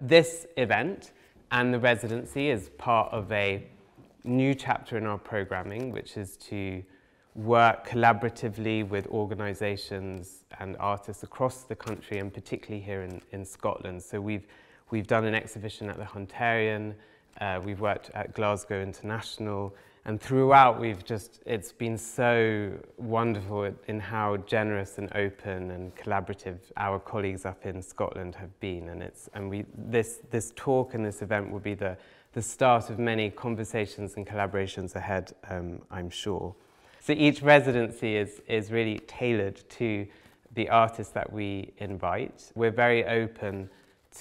This event and the residency is part of a new chapter in our programming, which is to work collaboratively with organisations and artists across the country and particularly here in, in Scotland. So we've, we've done an exhibition at the Hunterian, uh, we've worked at Glasgow International, and throughout we've just, it's been so wonderful in how generous and open and collaborative our colleagues up in Scotland have been. And, it's, and we, this, this talk and this event will be the, the start of many conversations and collaborations ahead, um, I'm sure. So each residency is, is really tailored to the artists that we invite. We're very open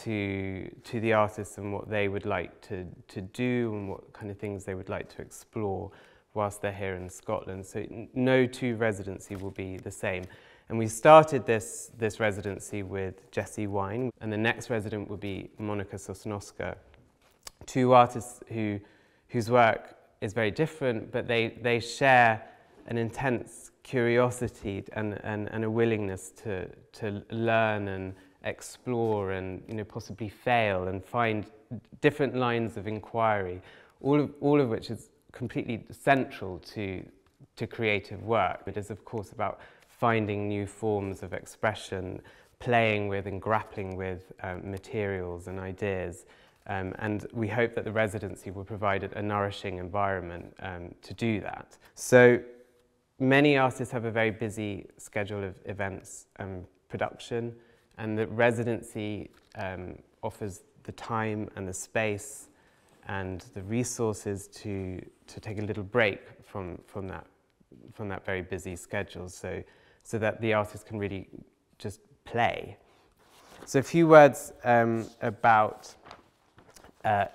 to, to the artists and what they would like to, to do and what kind of things they would like to explore whilst they're here in Scotland. So no two residency will be the same. And we started this, this residency with Jesse Wine, and the next resident will be Monika Sosnowska, two artists who, whose work is very different, but they, they share an intense curiosity and, and, and a willingness to, to learn and explore and you know, possibly fail and find different lines of inquiry, all of, all of which is completely central to, to creative work. It is, of course, about finding new forms of expression, playing with and grappling with um, materials and ideas. Um, and we hope that the residency will provide a nourishing environment um, to do that. So many artists have a very busy schedule of events and production. And the residency um, offers the time and the space and the resources to, to take a little break from, from, that, from that very busy schedule so, so that the artist can really just play. So a few words um, about uh.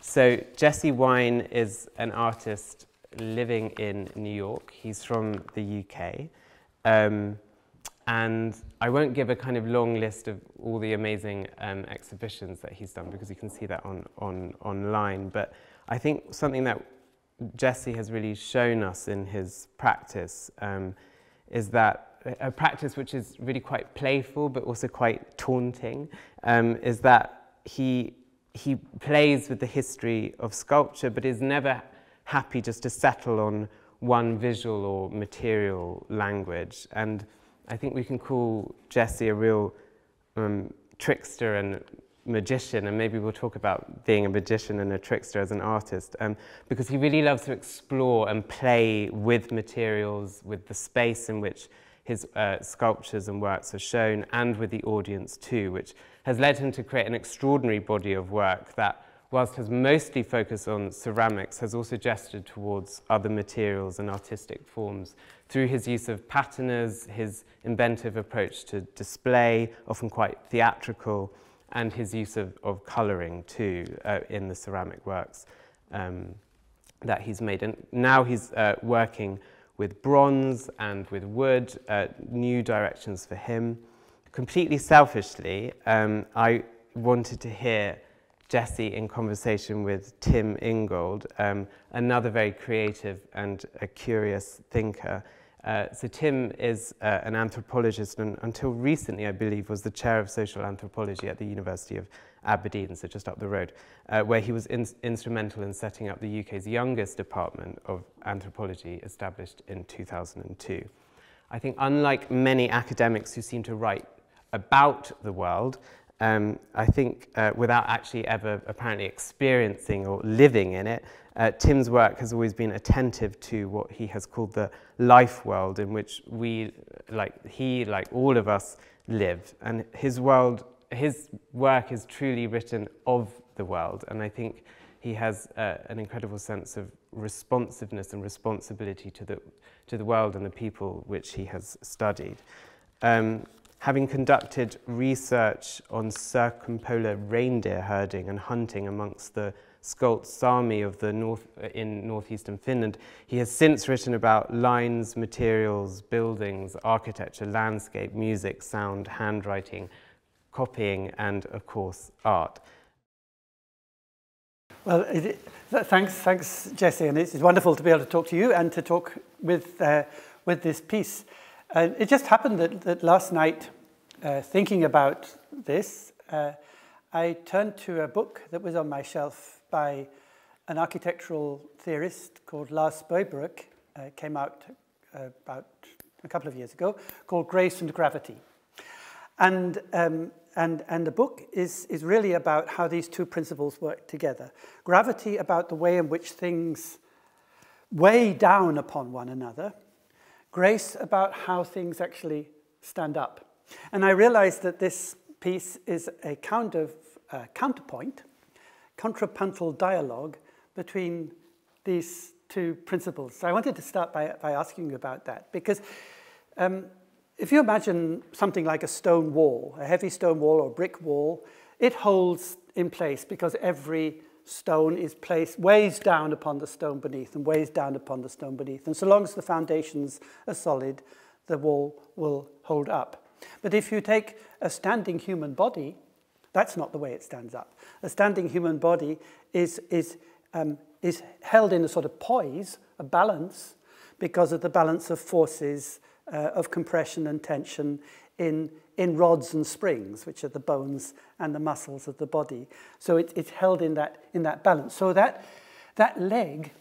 So Jesse Wine is an artist living in New York. He's from the UK. Um, and I won't give a kind of long list of all the amazing um, exhibitions that he's done because you can see that on, on, online. But I think something that Jesse has really shown us in his practice um, is that a practice which is really quite playful but also quite taunting um, is that he, he plays with the history of sculpture but is never happy just to settle on one visual or material language. And I think we can call Jesse a real um, trickster and magician, and maybe we'll talk about being a magician and a trickster as an artist, um, because he really loves to explore and play with materials, with the space in which his uh, sculptures and works are shown, and with the audience too, which has led him to create an extraordinary body of work that whilst has mostly focused on ceramics, has also gestured towards other materials and artistic forms through his use of patterns, his inventive approach to display, often quite theatrical, and his use of, of colouring too uh, in the ceramic works um, that he's made. And now he's uh, working with bronze and with wood, uh, new directions for him. Completely selfishly, um, I wanted to hear Jesse in conversation with Tim Ingold, um, another very creative and a curious thinker. Uh, so Tim is uh, an anthropologist and until recently, I believe, was the chair of social anthropology at the University of Aberdeen, so just up the road, uh, where he was in instrumental in setting up the UK's youngest department of anthropology, established in 2002. I think unlike many academics who seem to write about the world, um, I think uh, without actually ever apparently experiencing or living in it, uh, Tim's work has always been attentive to what he has called the life world in which we, like he, like all of us, live. And his world, his work is truly written of the world. And I think he has uh, an incredible sense of responsiveness and responsibility to the, to the world and the people which he has studied. Um, having conducted research on circumpolar reindeer herding and hunting amongst the Skolt Sami of the north, in northeastern Finland, he has since written about lines, materials, buildings, architecture, landscape, music, sound, handwriting, copying, and of course, art. Well, it, thanks, thanks, Jessie, and it's wonderful to be able to talk to you and to talk with, uh, with this piece. It just happened that, that last night, uh, thinking about this, uh, I turned to a book that was on my shelf by an architectural theorist called Lars Spuybroek. Uh, came out uh, about a couple of years ago, called Grace and Gravity. And, um, and, and the book is, is really about how these two principles work together. Gravity about the way in which things weigh down upon one another, grace about how things actually stand up. And I realized that this piece is a kind of uh, counterpoint, contrapuntal dialogue between these two principles. So I wanted to start by, by asking you about that because um, if you imagine something like a stone wall, a heavy stone wall or brick wall, it holds in place because every stone is placed, weighs down upon the stone beneath and weighs down upon the stone beneath. And so long as the foundations are solid, the wall will hold up. But if you take a standing human body, that's not the way it stands up. A standing human body is, is, um, is held in a sort of poise, a balance, because of the balance of forces uh, of compression and tension in, in rods and springs, which are the bones and the muscles of the body. So it, it's held in that, in that balance. So that, that leg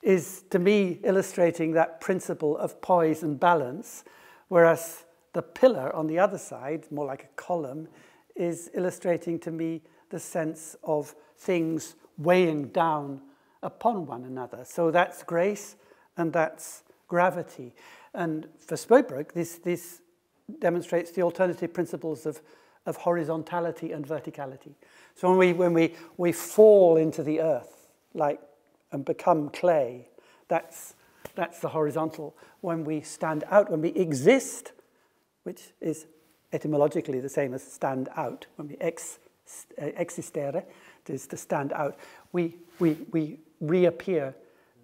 is, to me, illustrating that principle of poise and balance, whereas the pillar on the other side, more like a column, is illustrating to me the sense of things weighing down upon one another. So that's grace and that's gravity. And for Spuybroek, this, this demonstrates the alternative principles of, of horizontality and verticality. So when we, when we, we fall into the earth like, and become clay, that's, that's the horizontal. When we stand out, when we exist, which is etymologically the same as stand out, when we ex, uh, existere, is to stand out, we, we, we reappear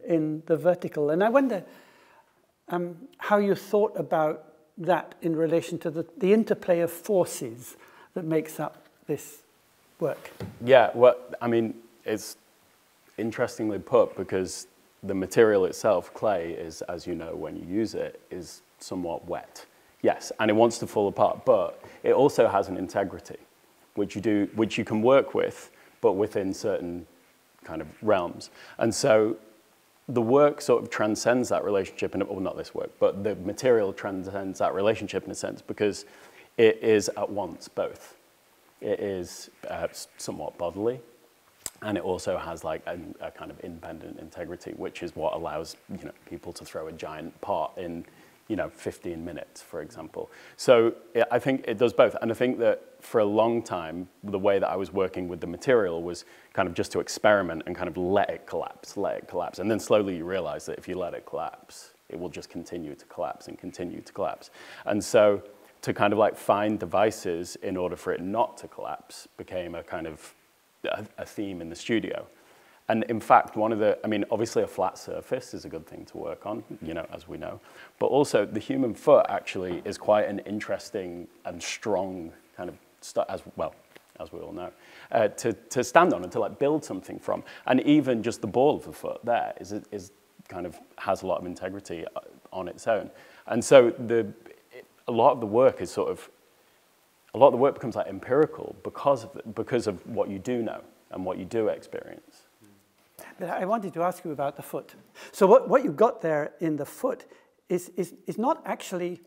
in the vertical. And I wonder um, how you thought about that in relation to the, the interplay of forces that makes up this work. Yeah, well, I mean, it's interestingly put because the material itself, clay, is, as you know, when you use it, is somewhat wet. Yes, and it wants to fall apart, but it also has an integrity, which you, do, which you can work with, but within certain kind of realms. And so the work sort of transcends that relationship, and well, not this work, but the material transcends that relationship in a sense because it is at once both. It is uh, somewhat bodily, and it also has like a, a, kind of independent integrity, which is what allows you know people to throw a giant pot in you know, 15 minutes, for example. So I think it does both. And I think that for a long time, the way that I was working with the material was kind of just to experiment and kind of let it collapse, let it collapse. And then slowly you realize that if you let it collapse, it will just continue to collapse and continue to collapse. And so to kind of like find devices in order for it not to collapse became a kind of a, a theme in the studio. And in fact, one of the, I mean, obviously a flat surface is a good thing to work on, you know, as we know. But also the human foot actually is quite an interesting and strong kind of, as well, as we all know, uh, to, to stand on and to like build something from. And even just the ball of the foot there is, is kind of has a lot of integrity uh, on its own. And so the, a lot of the work is sort of, a lot of the work becomes like empirical because of, because of what you do know and what you do experience. I wanted to ask you about the foot. So what, what you've got there in the foot is, is, is not actually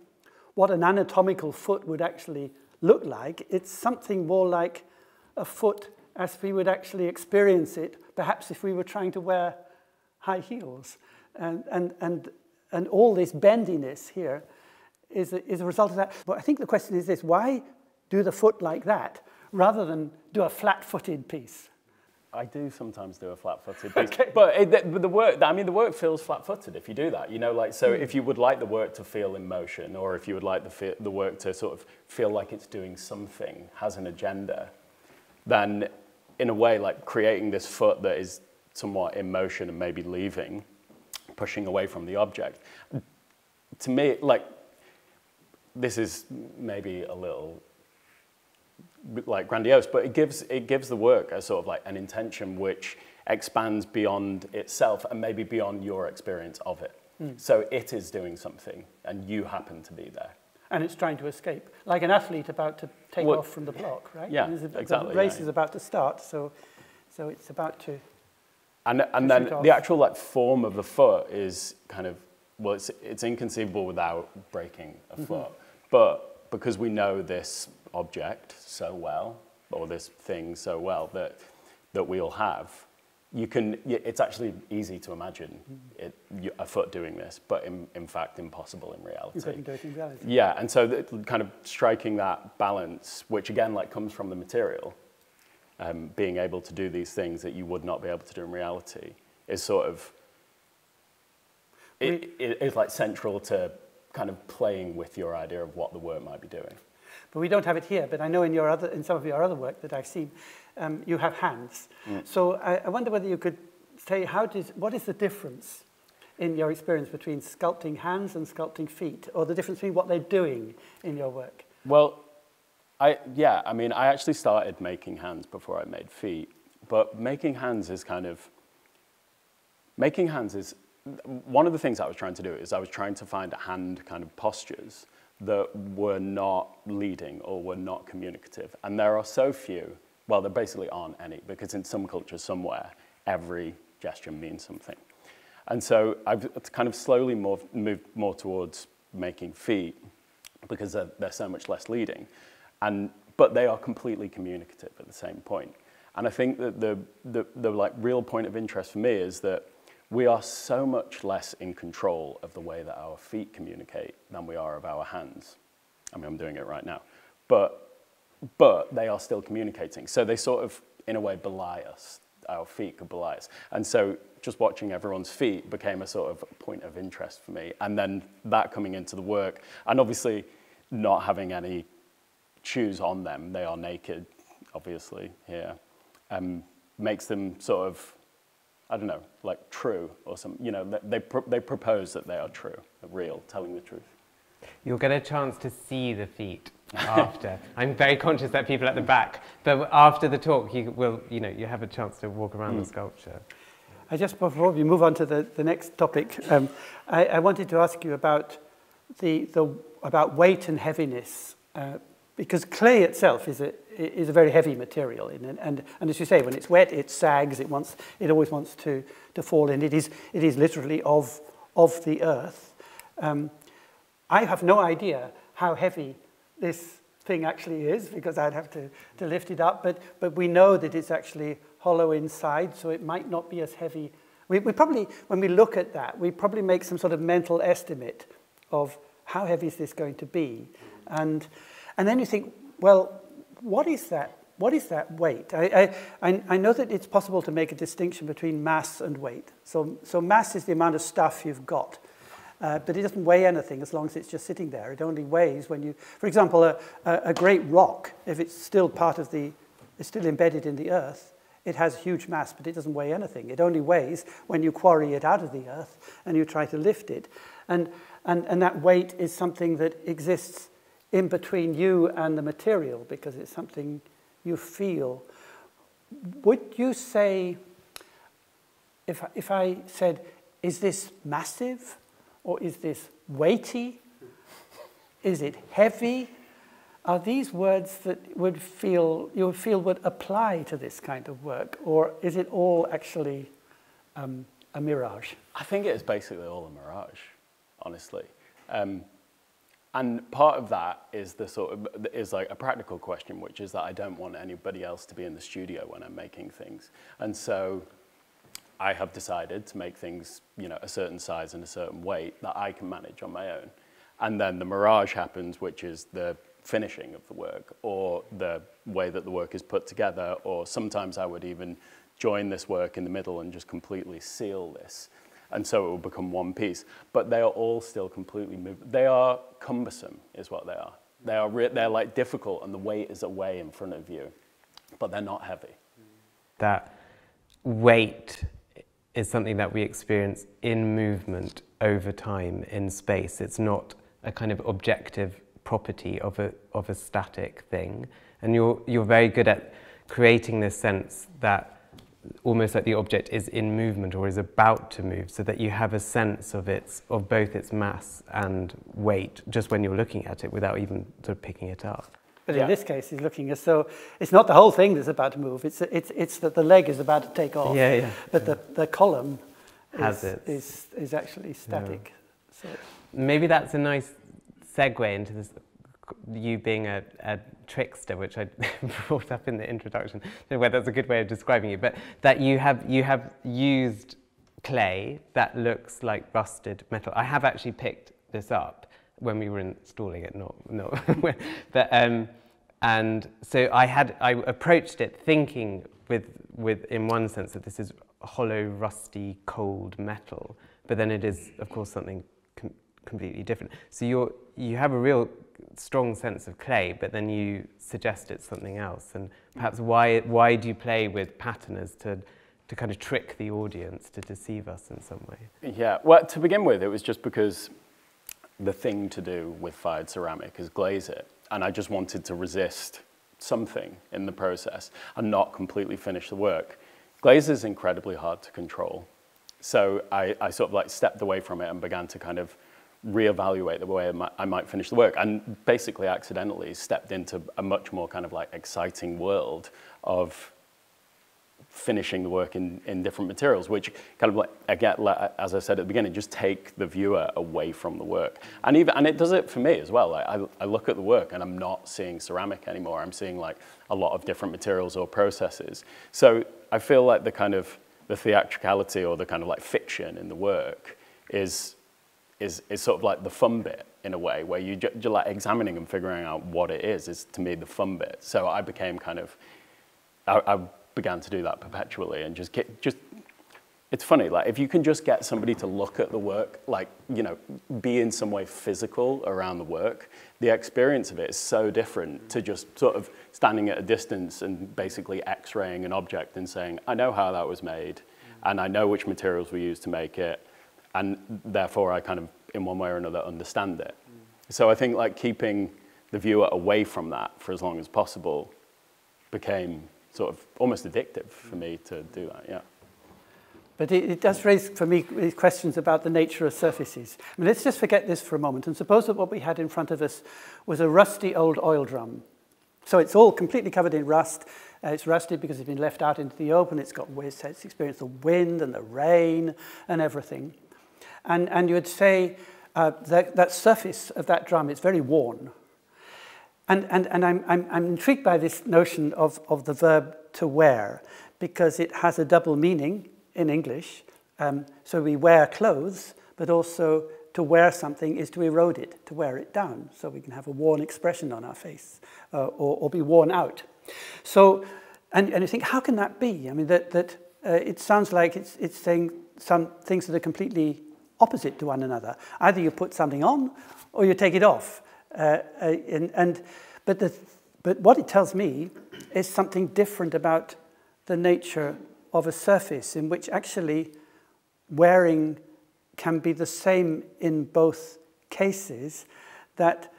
what an anatomical foot would actually look like. It's something more like a foot as we would actually experience it, perhaps if we were trying to wear high heels. And, and, and, and all this bendiness here is a, is a result of that. But I think the question is this, why do the foot like that rather than do a flat-footed piece? I do sometimes do a flat-footed piece, okay. but, it, the, the, work, I mean, the work feels flat-footed if you do that. You know, like so, mm. if you would like the work to feel in motion, or if you would like the the work to sort of feel like it's doing something, has an agenda, then in a way, like creating this foot that is somewhat in motion and maybe leaving, pushing away from the object. To me, like this is maybe a little like grandiose, but it gives, it gives the work a sort of like an intention which expands beyond itself and maybe beyond your experience of it. Mm. So it is doing something and you happen to be there. and it's trying to escape, like an athlete about to take Well, off from the block, right? yeah, And a- exactly, The race yeah. is about to start, so, so it's about to. And, and then the actual like form of the foot is kind of well, it's, it's inconceivable without breaking a Mm-hmm. foot. But because we know this object so well, or this thing so well that that we all have, you can. It's actually easy to imagine Mm-hmm. it, you- a foot doing this, but in, in fact impossible in reality. You couldn't do it in reality. Yeah, and so the, kind of striking that balance, which again like comes from the material, um, being able to do these things that you would not be able to do in reality, is sort of it, it is like central to kind of playing with your idea of what the work might be doing. But we don't have it here. But I know in your other, in some of your other work that I've seen, um, you have hands. So I, I wonder whether you could say how does what is the difference in your experience between sculpting hands and sculpting feet, or the difference between what they're doing in your work? Well, I yeah, I mean, I actually started making hands before I made feet, but making hands is kind of making hands is one of the things I was trying to do is I was trying to find hand kind of postures that were not leading or were not communicative, and there are so few. Well, there basically aren't any because in some cultures somewhere every gesture means something. And so I've kind of slowly moved, more towards making feet because they're, they're so much less leading. And, but they are completely communicative at the same point. And I think that the, the, the like real point of interest for me is that we are so much less in control of the way that our feet communicate than we are of our hands. I mean, I'm doing it right now. But, but they are still communicating. So they sort of, in a way, belie us. Our feet could belie us. And so just watching everyone's feet became a sort of point of interest for me. And then that coming into the work, and obviously not having any shoes on them, they are naked, obviously, here, um, makes them sort of, I don't know, like true or some, you know, they, they, pro- they propose that they are true, real, telling the truth. You'll get a chance to see the feet after. I'm very conscious that people at the back, but after the talk, you will, you know, you have a chance to walk around the sculpture. I just before we move on to the, the next topic, um, I, I wanted to ask you about the, the about weight and heaviness, uh, because clay itself is a is a very heavy material, and, and and as you say, when it's wet, it sags. It wants it always wants to to fall in. It is it is literally of of the earth. Um, I have no idea how heavy this thing actually is because I'd have to, to lift it up, but, but we know that it's actually hollow inside, so it might not be as heavy. We, we probably, when we look at that, we probably make some sort of mental estimate of how heavy is this going to be. And, and then you think, well, what is that? What is that weight? I, I, I- know that it's possible to make a distinction between mass and weight. So, so mass is the amount of stuff you've got. Uh, but it doesn't weigh anything as long as it's just sitting there. It only weighs when you, for example, a, a, a great rock, if it's still part of the, it's still embedded in the earth, it has huge mass, but it doesn't weigh anything. It only weighs when you quarry it out of the earth and you try to lift it. And, and, and that weight is something that exists in between you and the material because it's something you feel. Would you say, if, if I said, is this massive or is this weighty? Is it heavy? Are these words that would feel you would feel would apply to this kind of work, or is it all actually um, a mirage? I think it is basically all a mirage, honestly. Um, and part of that is the sort of is like a practical question, which is that I don't want anybody else to be in the studio when I'm making things, and so I have decided to make things, you know, a certain size and a certain weight that I can manage on my own, and then the mirage happens, which is the finishing of the work or the way that the work is put together, or sometimes I would even join this work in the middle and just completely seal this. And so it will become one piece. But they are all still completely moved. They are cumbersome, is what they are. They are re- they're like difficult, and the weight is away in front of you, but they're not heavy. that weight is something that we experience in movement over time in space. It's not a kind of objective property of a, of a static thing. And you're, you're very good at creating this sense that almost like the object is in movement or is about to move so that you have a sense of its of both its mass and weight just when you're looking at it without even sort of picking it up. But Yeah. in this case, he's looking as though it's not the whole thing that's about to move. It's, it's, it's that the leg is about to take off. Yeah, yeah. But the, the column Has is, its- is, is actually static. So, Maybe that's a nice segue into this you being a, a trickster, which I brought up in the introduction. I whether that's a good way of describing you, but that you have you have used clay that looks like rusted metal. I have actually picked this up when we were installing it, not not but um, and so I had I approached it thinking with with in one sense that this is hollow, rusty, cold metal, but then it is of course something completely different. So you're you have a real strong sense of clay, but then you suggest it's something else. And perhaps why why do you play with pattern as to to kind of trick the audience to deceive us in some way? Yeah, well, to begin with, it was just because the thing to do with fired ceramic is glaze it. And I just wanted to resist something in the process and not completely finish the work. Glaze is incredibly hard to control. So I, I sort of like stepped away from it and began to kind of reevaluate the way I might, finish the work and basically accidentally stepped into a much more kind of like exciting world of finishing the work in, in different materials, which kind of like, again, as I said at the beginning, just take the viewer away from the work. And even, and it does it for me as well. Like, I, I look at the work and I'm not seeing ceramic anymore. I'm seeing like a lot of different materials or processes. So I feel like the kind of, the theatricality or the kind of like fiction in the work is, is, is sort of like the fun bit in a way, where you ju- like examining and figuring out what it is, is to me the fun bit. So I became kind of, I, I began to do that perpetually and just get, just it's funny like if you can just get somebody to look at the work like you know be in some way physical around the work the experience of it is so different to just sort of standing at a distance and basically x-raying an object and saying i know how that was made and i know which materials we used to make it and therefore i kind of in one way or another understand it so i think like keeping the viewer away from that for as long as possible became sort of almost addictive for me to do that. Yeah. But it, it does raise for me questions about the nature of surfaces. I mean, let's just forget this for a moment and suppose that what we had in front of us was a rusty old oil drum. So it's all completely covered in rust. Uh, it's rusted because it's been left out into the open. It's got it's experienced the wind and the rain and everything. And, and you would say uh, that, that surface of that drum is very worn. And, and, and I'm, I'm, I'm intrigued by this notion of, of the verb to wear because it has a double meaning in English. Um, so we wear clothes, but also to wear something is to erode it, to wear it down. So we can have a worn expression on our face uh, or, or be worn out. So, and, and you think, how can that be? I mean, that, that uh, it sounds like it's, it's saying some things that are completely opposite to one another. Either you put something on or you take it off. Uh, uh, and, and, but, the, but what it tells me is something different about the nature of a surface in which actually wearing can be the same in both cases, that,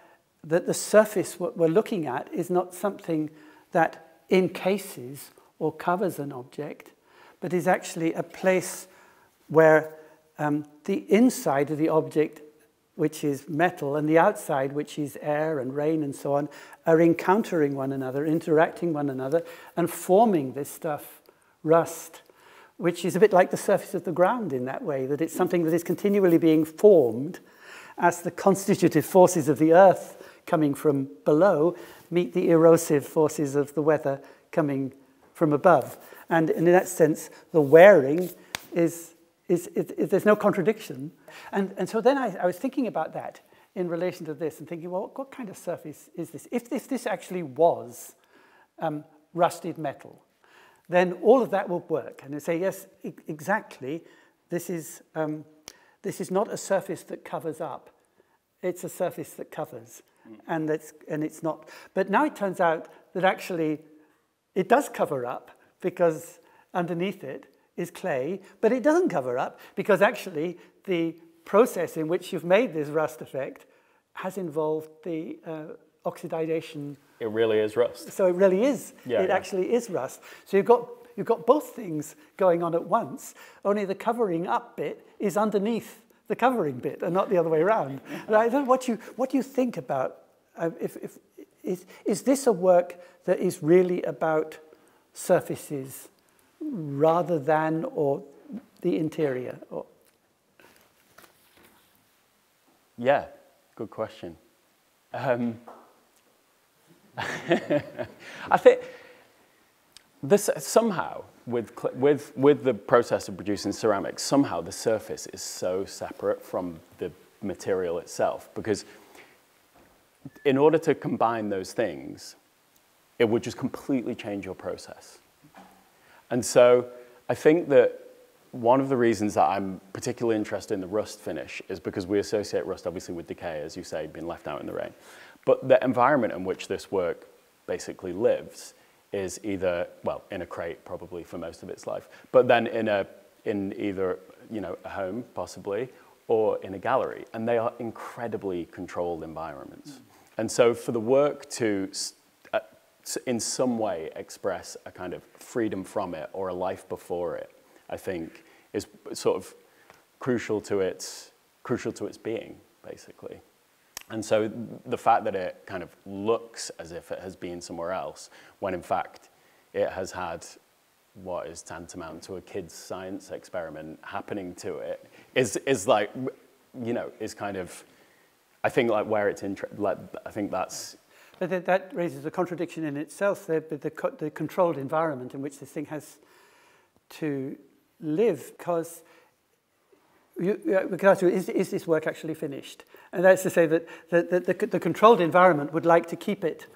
that the surface what we're looking at is not something that encases or covers an object, but is actually a place where um, the inside of the object which is metal, and the outside, which is air and rain and so on, are encountering one another, interacting one another, and forming this stuff, rust, which is a bit like the surface of the ground in that way, that it's something that is continually being formed as the constitutive forces of the earth coming from below meet the erosive forces of the weather coming from above. And in that sense, the wearing is is, is, is, there's no contradiction. And, and so then I, I was thinking about that in relation to this and thinking, well, what kind of surface is this? If this, this actually was um, rusted metal, then all of that will work. And they say, yes, e exactly, this is, um, this is not a surface that covers up. It's a surface that covers. Mm. And, that's, and it's not. But now it turns out that actually it does cover up because underneath it is clay, but it doesn't cover up because actually the process in which you've made this rust effect has involved the uh, oxidization. It really is rust. So it really is. Yeah, it yeah. actually is rust. So you've got you've got both things going on at once, only the covering up bit is underneath the covering bit and not the other way around. And I don't know what you, what do you think about, uh, if, if, is, is this a work that is really about surfaces rather than or the interior? Or, Yeah, good question. Um, I think this somehow with, with, with the process of producing ceramics, somehow the surface is so separate from the material itself because in order to combine those things, it would just completely change your process. And so I think that one of the reasons that I'm particularly interested in the rust finish is because we associate rust obviously with decay, as you say, being left out in the rain. But the environment in which this work basically lives is either, well, in a crate probably for most of its life, but then in, a, in either you know, a home possibly or in a gallery. And they are incredibly controlled environments. Mm. And so for the work to in some way express a kind of freedom from it or a life before it, I think is sort of crucial to its, crucial to its being, basically. And so the fact that it kind of looks as if it has been somewhere else, when in fact it has had what is tantamount to a kid's science experiment happening to it, is, is like, you know, is kind of, I think like where it's interesting, like, I think that's... But that, that raises a contradiction in itself, the, the, the controlled environment in which this thing has to live, because you, we can ask you, is, is this work actually finished? And that's to say that, that, that the, the controlled environment would like to keep it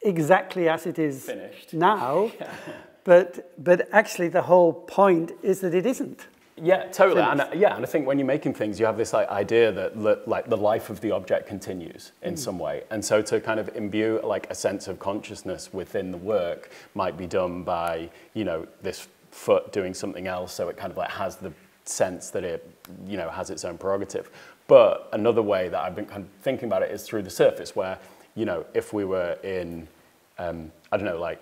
exactly as it is finished. now, but, but actually the whole point is that it isn't. Yeah, totally. And, uh, yeah, and I think when you're making things, you have this like, idea that like the life of the object continues in mm. some way. And so to kind of imbue like a sense of consciousness within the work might be done by, you know, this foot doing something else so it kind of like has the sense that it, you know, has its own prerogative. But another way that I've been kind of thinking about it is through the surface, where, you know, if we were in, um, I don't know, like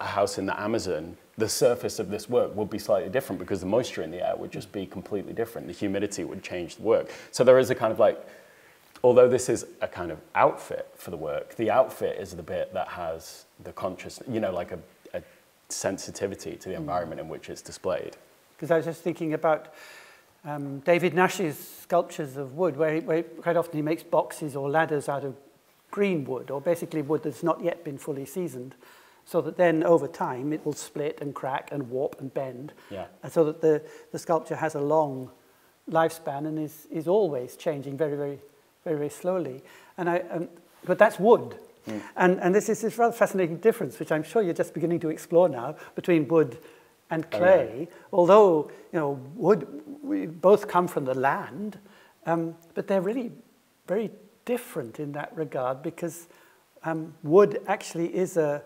a house in the Amazon, the surface of this work would be slightly different because the moisture in the air would just be completely different. The humidity would change the work. So there is a kind of like, although this is a kind of outfit for the work, the outfit is the bit that has the conscious, you know, like a, a sensitivity to the environment in which it's displayed. Because I was just thinking about um, David Nash's sculptures of wood, where, he, where quite often he makes boxes or ladders out of green wood, or basically wood that's not yet been fully seasoned, so that then over time it will split and crack and warp and bend, yeah. and so that the, the sculpture has a long lifespan and is, is always changing very, very, very, very slowly. And I, um, but that's wood. Mm. And, and this is this rather fascinating difference, which I'm sure you're just beginning to explore now, between wood and clay, oh, yeah. although you know wood, we both come from the land, um, but they're really very different in that regard because um, wood actually is a,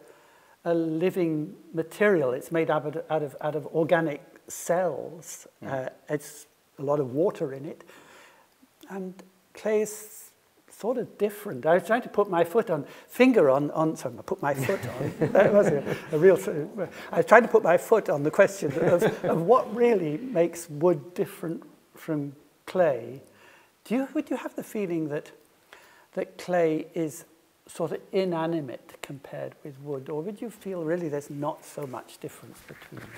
a living material. It's made out of, out of, out of organic cells. Mm. Uh, it's a lot of water in it. And clay is sort of different. I was trying to put my foot on, finger on, on sorry, put my foot on, that was a, a, real, I was trying to put my foot on the question of, of what really makes wood different from clay. Do you, would you have the feeling that, that clay is sort of inanimate compared with wood, or would you feel really there's not so much difference between them?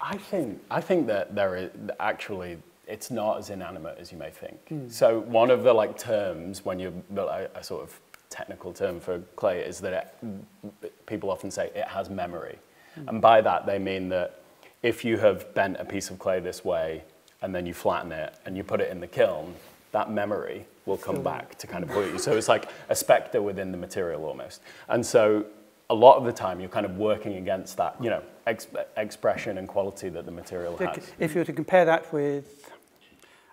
I think, I think that there is actually it's not as inanimate as you may think. Mm. So one of the like terms when you a, a sort of technical term for clay is that it, people often say it has memory, mm. and by that they mean that if you have bent a piece of clay this way and then you flatten it and you put it in the kiln, that memory will come back to kind of point you. So it's like a spectre within the material almost. And so a lot of the time you're kind of working against that, you know, expression and quality that the material has. If you were to compare that with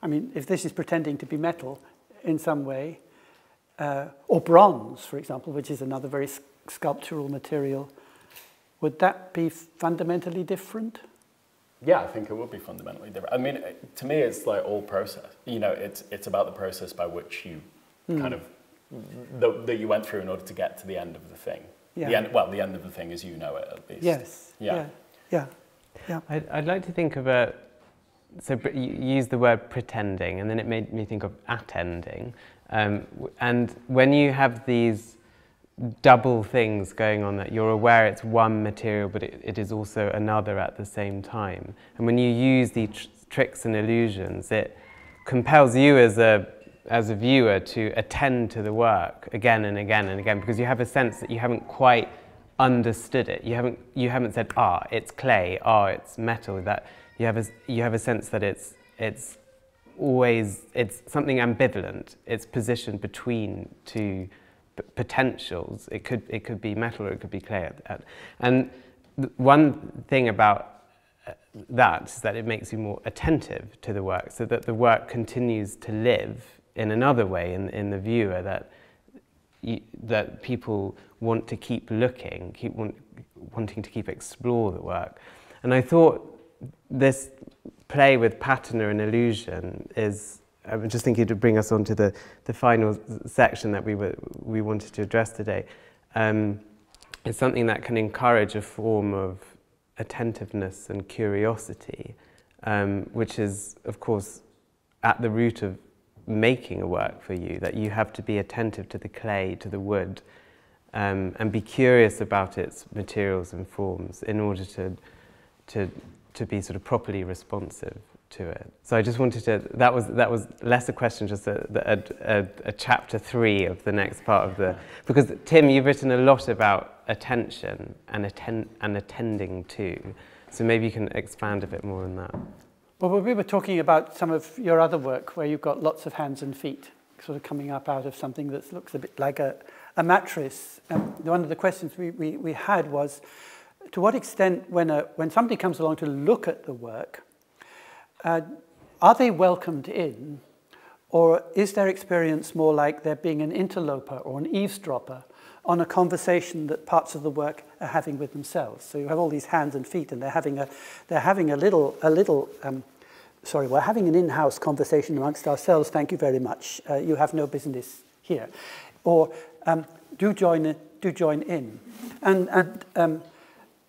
I mean, if this is pretending to be metal in some way, uh, or bronze, for example, which is another very sculptural material, would that be fundamentally different? Yeah, I think it would be fundamentally different. I mean, to me, it's like all process. You know, it's it's about the process by which you mm. kind of the, that you went through in order to get to the end of the thing. Yeah. The end, well, the end of the thing as you know it, at least. Yes. Yeah. yeah. Yeah, yeah. I'd, I'd like to think of a, so you use the word pretending, and then it made me think of attending. Um, and when you have these double things going on that you're aware it's one material but it, it is also another at the same time. And when you use these tr tricks and illusions it compels you as a as a viewer to attend to the work again and again and again because you have a sense that you haven't quite understood it. You haven't you haven't said ah it's clay. Ah it's metal. That you have a you have a sense that it's it's always it's something ambivalent. It's positioned between two potentials. It could, it could be metal or it could be clay. And one thing about uh, that is that it makes you more attentive to the work so that the work continues to live in another way in, in the viewer that, you, that people want to keep looking, keep want, wanting to keep explore the work. And I thought this play with patina and illusion is I'm just thinking to bring us on to the, the final section that we, were, we wanted to address today. Um, it's something that can encourage a form of attentiveness and curiosity, um, which is, of course, at the root of making a work for you, that you have to be attentive to the clay, to the wood, um, and be curious about its materials and forms in order to, to, to be sort of properly responsive to it. So I just wanted to, that was, that was less a question, just a, a, a, a, chapter three of the next part of the, because Tim, you've written a lot about attention and, attend, and attending to. So maybe you can expand a bit more on that. Well, we were talking about some of your other work where you've got lots of hands and feet sort of coming up out of something that looks a bit like a, a mattress. Um, one of the questions we, we, we had was, to what extent when, a, when somebody comes along to look at the work, uh, are they welcomed in, or is their experience more like there being an interloper or an eavesdropper on a conversation that parts of the work are having with themselves? So you have all these hands and feet, and they're having a, they're having a little, a little um, sorry, we're having an in-house conversation amongst ourselves, thank you very much. Uh, you have no business here. Or um, do, join, do join in. And, and um,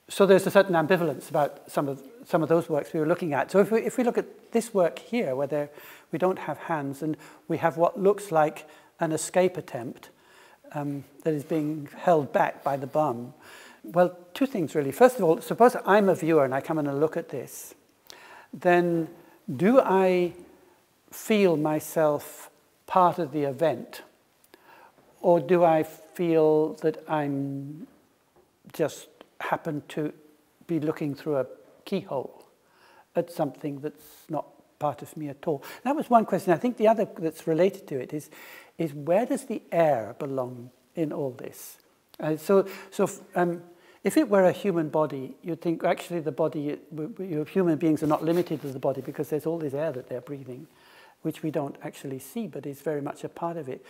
so there's a certain ambivalence about some of some of those works we were looking at. So if we, if we look at this work here, where there, we don't have hands and we have what looks like an escape attempt um, that is being held back by the bum, well, two things really. First of all, suppose I'm a viewer and I come in and look at this, then do I feel myself part of the event? Or do I feel that I'm just happen to be looking through a keyhole at something that's not part of me at all. That was one question. I think the other that's related to it is, is where does the air belong in all this? Uh, so so um, if it were a human body, you'd think actually the body, you, human beings are not limited to the body because there's all this air that they're breathing, which we don't actually see, but is very much a part of it.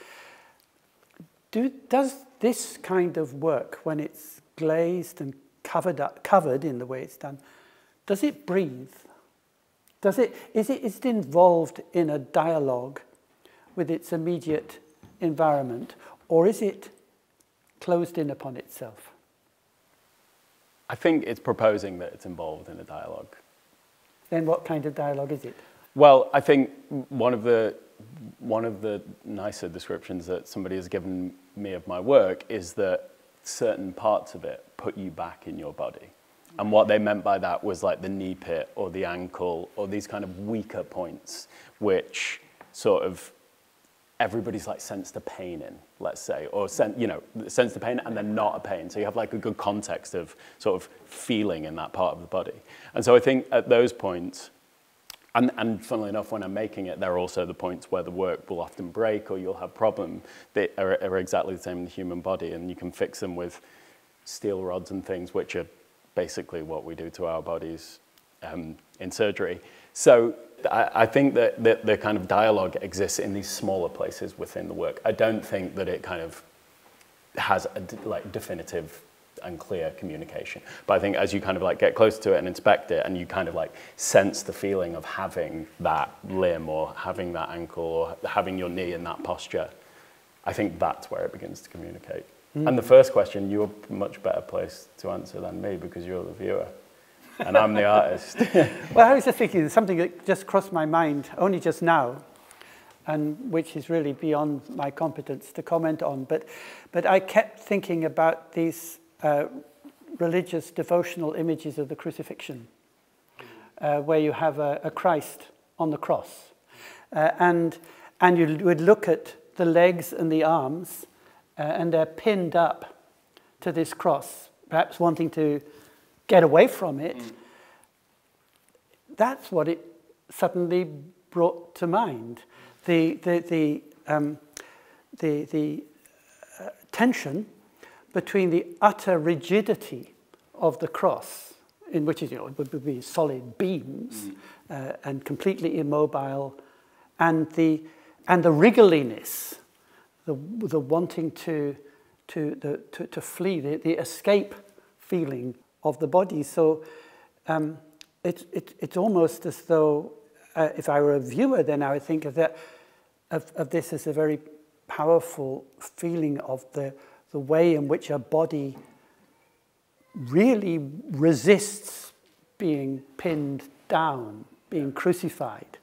Do, does this kind of work, when it's glazed and covered, up, covered in the way it's done, does it breathe? Does it, is, it, is it involved in a dialogue with its immediate environment, or is it closed in upon itself? I think it's proposing that it's involved in a dialogue. Then what kind of dialogue is it? Well, I think one of the one of the nicer descriptions that somebody has given me of my work is that certain parts of it put you back in your body. And what they meant by that was like the knee pit or the ankle or these kind of weaker points, which sort of everybody's like sensed the pain in, let's say, or sen- you know, sense the pain and then not a pain. So you have like a good context of sort of feeling in that part of the body. And so I think at those points, and, and funnily enough, when I'm making it, there are also the points where the work will often break or you'll have problems that are, are exactly the same in the human body, and you can fix them with steel rods and things, which are basically what we do to our bodies um, in surgery. So I, I think that, that the kind of dialogue exists in these smaller places within the work. I don't think that it kind of has a like definitive and clear communication. But I think as you kind of like get close to it and inspect it and you kind of like sense the feeling of having that limb or having that ankle or having your knee in that posture, I think that's where it begins to communicate. Mm. And the first question, you're much better place to answer than me because you're the viewer. and I'm the artist. well, I was just thinking something that just crossed my mind only just now, and which is really beyond my competence to comment on. But, but I kept thinking about these uh, religious devotional images of the crucifixion, uh, where you have a, a, Christ on the cross. Uh, and, and you would look at the legs and the arms, uh, and they're pinned up to this cross, perhaps wanting to get away from it. Mm. That's what it suddenly brought to mind. The, the, the, um, the, the uh, tension between the utter rigidity of the cross, in which is, you know, it would be solid beams mm. uh, and completely immobile, and the, and the wriggliness, the, the wanting to, to, the, to, to flee, the, the escape feeling of the body. So um, it, it, it's almost as though, uh, if I were a viewer, then I would think of, that, of, of this as a very powerful feeling of the, the way in which a body really resists being pinned down, being crucified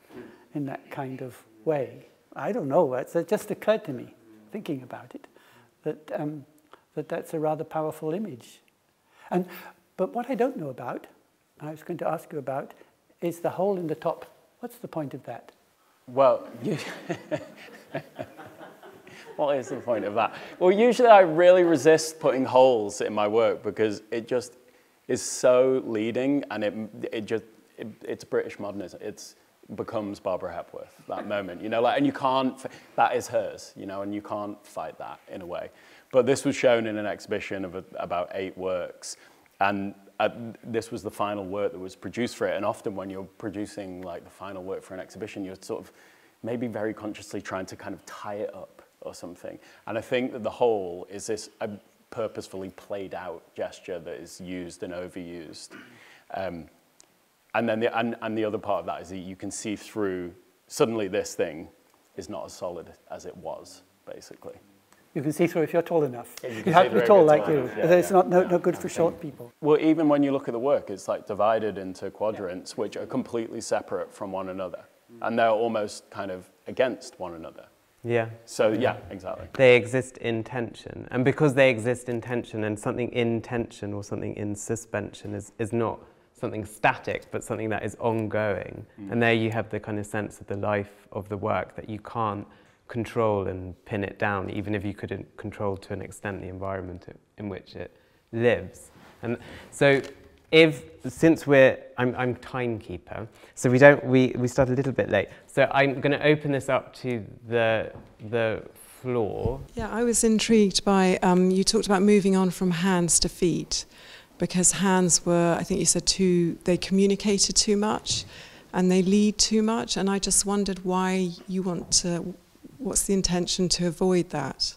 in that kind of way. I don't know, it just occurred to me, thinking about it, that, um, that that's a rather powerful image. And, but what I don't know about, I was going to ask you about, is the hole in the top. What's the point of that? Well, what is the point of that? Well, usually I really resist putting holes in my work because it just is so leading and it, it just, it, it's British modernism. It's becomes Barbara Hepworth, that moment, you know, like, and you can't, that is hers, you know, and you can't fight that in a way. But this was shown in an exhibition of a, about eight works and uh, this was the final work that was produced for it. And often when you're producing like the final work for an exhibition, you're sort of maybe very consciously trying to kind of tie it up or something. And I think that the hole is this purposefully played out gesture that is used and overused. Um, and then the, and, and the other part of that is that you can see through, suddenly this thing is not as solid as it was, basically. You can see through if you're tall enough. Yeah, you, you have to be tall like you. Yeah, it's yeah, not no, no good for short people. Well, even when you look at the work, it's like divided into quadrants, which are completely separate from one another. Mm. And they're almost kind of against one another. Yeah. So yeah, exactly. They exist in tension. And because they exist in tension and something in tension or something in suspension is, is not something static, but something that is ongoing. Mm. And there you have the kind of sense of the life of the work that you can't control and pin it down, even if you could control to an extent the environment in which it lives. And so if since we're I'm, I'm timekeeper, so we don't we, we start a little bit late. So I'm going to open this up to the the floor. Yeah, I was intrigued by um, you talked about moving on from hands to feet, because hands were I think you said too they communicated too much, and they lead too much, and I just wondered why you want to. What's the intention to avoid that?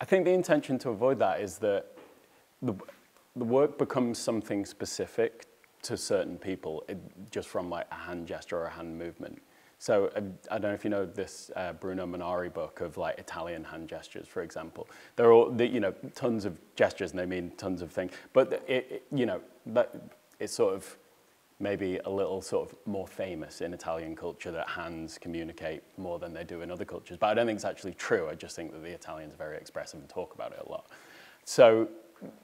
I think the intention to avoid that is that the the work becomes something specific to certain people it, just from like a hand gesture or a hand movement. So I, don't know if you know this uh, Bruno Munari book of like Italian hand gestures, for example. There are all, the, you know, tons of gestures and they mean tons of things. But it, it, you know, that it's sort of maybe a little sort of more famous in Italian culture that hands communicate more than they do in other cultures. But I don't think it's actually true. I just think that the Italians are very expressive and talk about it a lot. So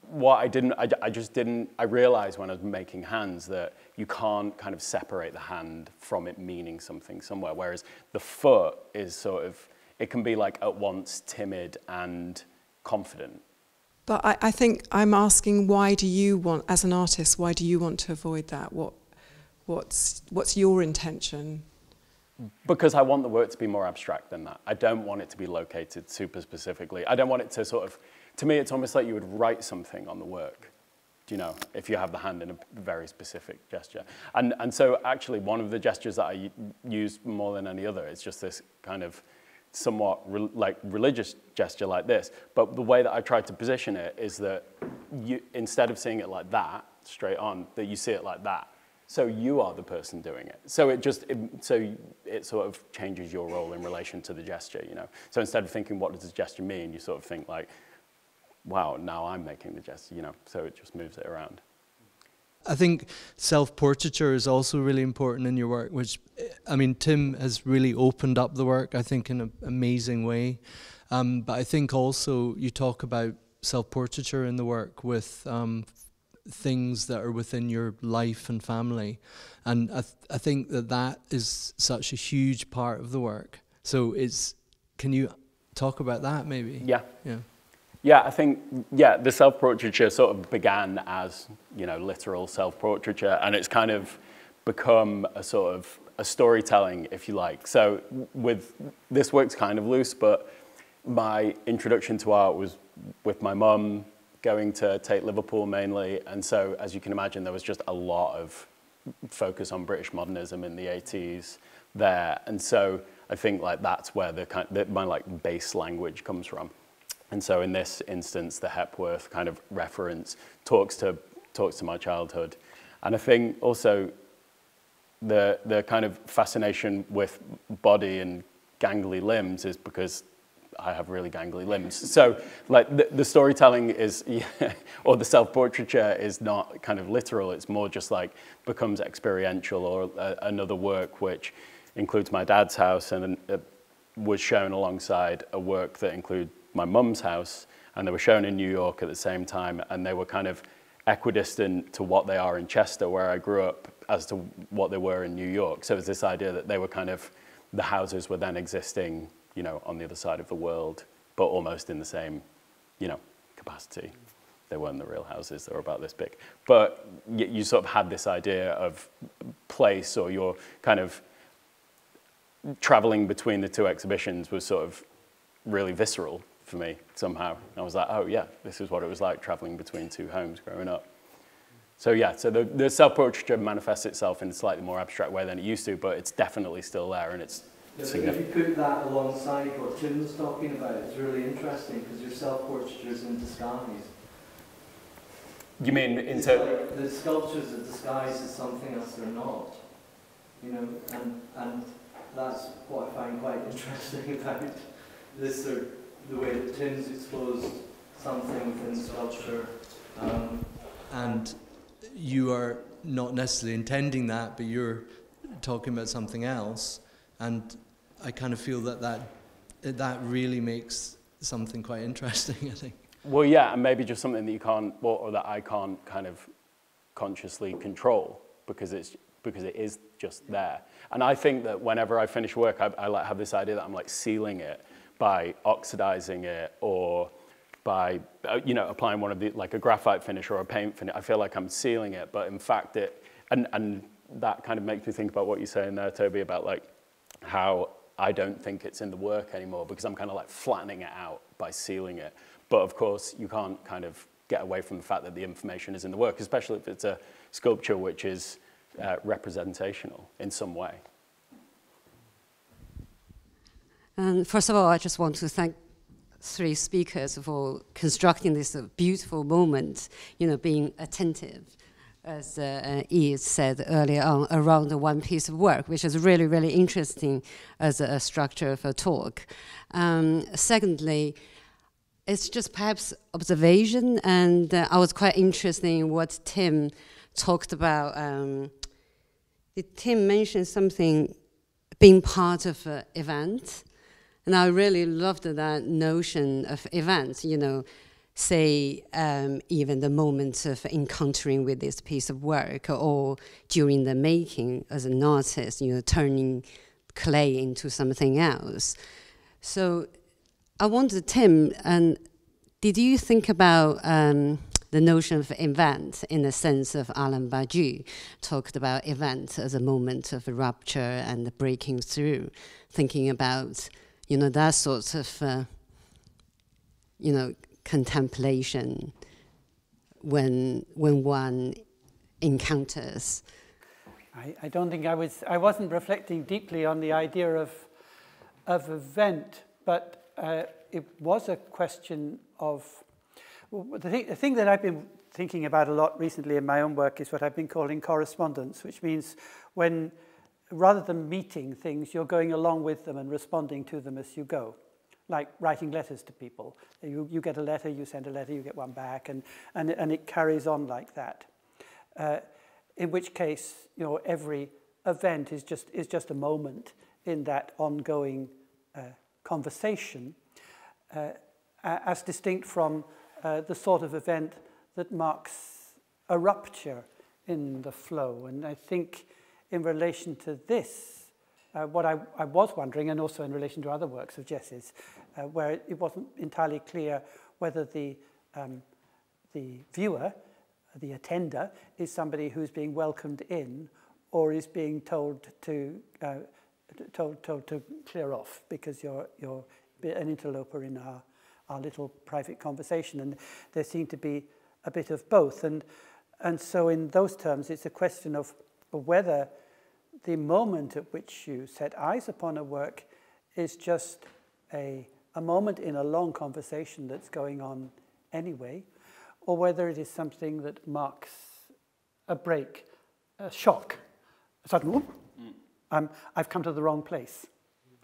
what I didn't, I, I just didn't, I realized when I was making hands that you can't kind of separate the hand from it meaning something somewhere. Whereas the foot is sort of, it can be like at once timid and confident. But I, I think I'm asking why do you want, as an artist, why do you want to avoid that? What, what's, what's your intention? Because I want the work to be more abstract than that. I don't want it to be located super specifically. I don't want it to sort of to me, it's almost like you would write something on the work, do you know, if you have the hand in a very specific gesture. And, and so actually one of the gestures that I use more than any other is just this kind of somewhat re like religious gesture like this. But the way that I tried to position it is that you, instead of seeing it like that, straight on, that you see it like that. So you are the person doing it. So it just, it, so it sort of changes your role in relation to the gesture, you know. So instead of thinking, what does the gesture mean? You sort of think like, wow, now I'm making the gesture, you know, so it just moves it around. I think self portraiture is also really important in your work, which, I mean, Tim has really opened up the work, I think, in an amazing way. Um, but I think also you talk about self portraiture in the work with um, things that are within your life and family. And I, th- I think that that is such a huge part of the work. So it's, can you talk about that maybe? Yeah. Yeah. Yeah, I think yeah, the self-portraiture sort of began as you know literal self-portraiture, and it's kind of become a sort of a storytelling, if you like. So with this work's kind of loose, but my introduction to art was with my mum going to Tate Liverpool mainly, and so as you can imagine, there was just a lot of focus on British modernism in the 80s there, and so I think like that's where the kind of, my like base language comes from. And so in this instance, the Hepworth kind of reference talks to, talks to my childhood. And I think also the, the kind of fascination with body and gangly limbs is because I have really gangly limbs. So like the, the storytelling is, yeah, or the self-portraiture is not kind of literal. It's more just like becomes experiential or uh, another work which includes my dad's house and uh, was shown alongside a work that include my mum's house, and they were shown in New York at the same time, and they were kind of equidistant to what they are in Chester, where I grew up, as to what they were in New York. So it was this idea that they were kind of, the houses were then existing, you know, on the other side of the world, but almost in the same, you know, capacity. They weren't the real houses, they were about this big. But you, sort of had this idea of place, or your kind of traveling between the two exhibitions was sort of really visceral for me somehow. I was like, oh yeah, this is what it was like traveling between two homes growing up. So yeah, so the, the self-portraiture manifests itself in a slightly more abstract way than it used to, but it's definitely still there and it's yeah, If you put that alongside what Tim was talking about, it's really interesting because your self-portraiture is in disguise. You mean into... Like the sculptures are disguised as something else they're not. You know, and, and that's what I find quite interesting about this sort the way that Tim's exposed something within sculpture. Um, and you are not necessarily intending that, but you're talking about something else. And I kind of feel that that, that really makes something quite interesting, I think. Well, yeah, and maybe just something that you can't, or that I can't kind of consciously control because it's because it is just there. And I think that whenever I finish work, I, I like have this idea that I'm like sealing it by oxidizing it or by uh, you know applying one of the like a graphite finish or a paint finish. I feel like I'm sealing it, but in fact it and and that kind of makes me think about what you're saying there, Toby, about like how I don't think it's in the work anymore because I'm kind of like flattening it out by sealing it. But of course, you can't kind of get away from the fact that the information is in the work, especially if it's a sculpture which is uh, representational in some way. And first of all, I just want to thank three speakers for constructing this beautiful moment, you know, being attentive, as uh, Eve said earlier on, around the one piece of work, which is really, really interesting as a, structure of a talk. Um, secondly, it's just perhaps observation, and uh, I was quite interested in what Tim talked about. Um, Tim mentioned something being part of an event and I really loved that notion of events, you know, say um, even the moment of encountering with this piece of work or during the making as an artist, you know, turning clay into something else. So I wondered, Tim, and did you think about um, the notion of event in the sense of Alain Badiou talked about event as a moment of rupture and breaking through, thinking about you know, that sort of, uh, you know, contemplation when, when one encounters. I, I don't think I was, I wasn't reflecting deeply on the idea of, of event, but uh, it was a question of, the, thing, the thing that I've been thinking about a lot recently in my own work is what I've been calling correspondence, which means when rather than meeting things, you're going along with them and responding to them as you go, like writing letters to people. You, you get a letter, you send a letter, you get one back, and, and, and it carries on like that. uh, in which case, you know, every event is just, is just a moment in that ongoing uh, conversation, uh, as distinct from uh, the sort of event that marks a rupture in the flow. And I think in relation to this, uh, what I, I was wondering, and also in relation to other works of Jess's, uh, where it wasn't entirely clear whether the, um, the viewer, the attender, is somebody who's being welcomed in or is being told to, uh, told, told to clear off because you're, you're an interloper in our, our little private conversation. And there seemed to be a bit of both. And, and so in those terms, it's a question of whether the moment at which you set eyes upon a work is just a, a moment in a long conversation that's going on anyway, or whether it is something that marks a break, a shock, a sudden, whoop, um, I've come to the wrong place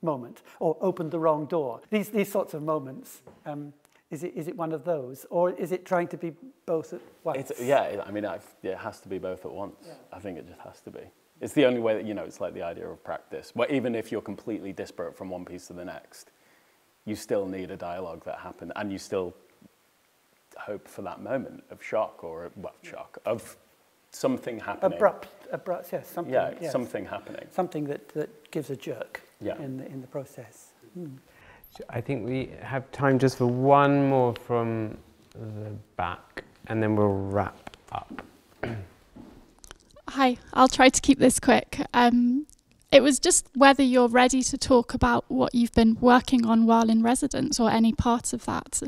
moment, or opened the wrong door. These, these sorts of moments, um, is, it, is it one of those? Or is it trying to be both at once? It's, yeah, I mean, I've, it has to be both at once. Yeah. I think it just has to be. It's the only way that, you know, it's like the idea of practice. But even if you're completely disparate from one piece to the next, you still need a dialogue that happened and you still hope for that moment of shock or, well, shock, of something happening. Abrupt, abrupt, yes, something. Yeah, yes. something happening. Something that, that gives a jerk yeah. in, the, in the process. Mm. I think we have time just for one more from the back, and then we'll wrap up. Hi, I'll try to keep this quick. Um, it was just whether you're ready to talk about what you've been working on while in residence or any part of that,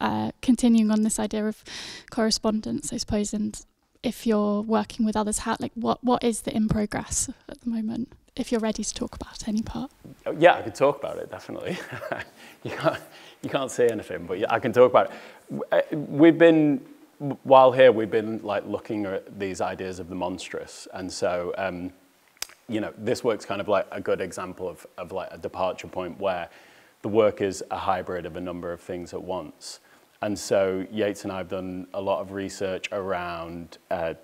uh, continuing on this idea of correspondence, I suppose, and if you're working with others, how like what what is the in progress at the moment? If you're ready to talk about any part. Oh, yeah, I could talk about it definitely. you can't you can't say anything, but yeah, I can talk about it. Uh, we've been while here, we've been like looking at these ideas of the monstrous, and so. Um, you know, this work's kind of like a good example of, of like a departure point where the work is a hybrid of a number of things at once. And so Yates and I have done a lot of research around uh,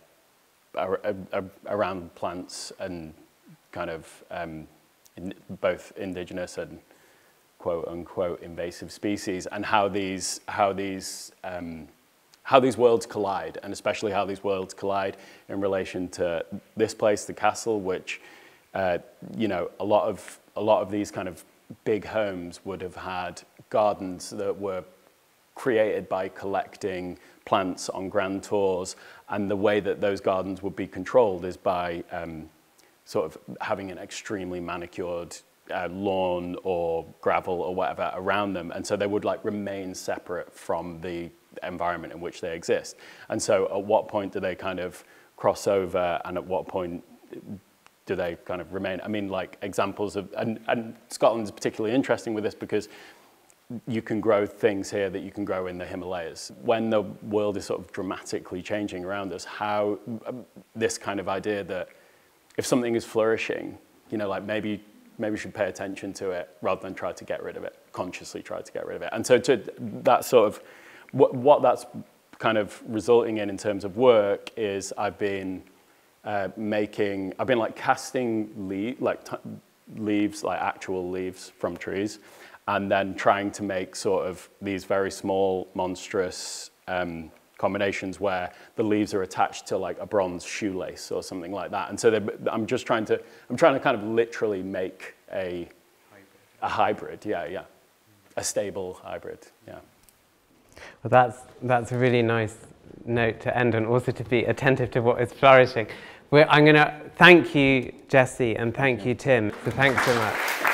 around plants and kind of um, both indigenous and quote unquote invasive species, and how these how these um, how these worlds collide, and especially how these worlds collide in relation to this place, the castle, which uh, you know a lot of a lot of these kind of big homes would have had gardens that were created by collecting plants on grand tours. And the way that those gardens would be controlled is by um, sort of having an extremely manicured uh, lawn or gravel or whatever around them. And so they would like remain separate from the environment in which they exist. And so at what point do they kind of cross over and at what point do they kind of remain? I mean, like examples of, and, and Scotland is particularly interesting with this because you can grow things here that you can grow in the Himalayas. When the world is sort of dramatically changing around us, how um, this kind of idea that if something is flourishing, you know, like maybe maybe should pay attention to it rather than try to get rid of it, consciously try to get rid of it. And so to that sort of what, what that's kind of resulting in in terms of work is I've been uh, making, I've been like casting leaf, like leaves, like actual leaves from trees, and then trying to make sort of these very small, monstrous um, combinations where the leaves are attached to like a bronze shoelace or something like that. And so I'm just trying to, I'm trying to kind of literally make a, a hybrid, yeah, yeah, a stable hybrid, yeah. Well, that's, that's a really nice note to end on, also to be attentive to what is flourishing. We're, I'm going to thank you, Jesse, and thank you, Tim. So thanks so much.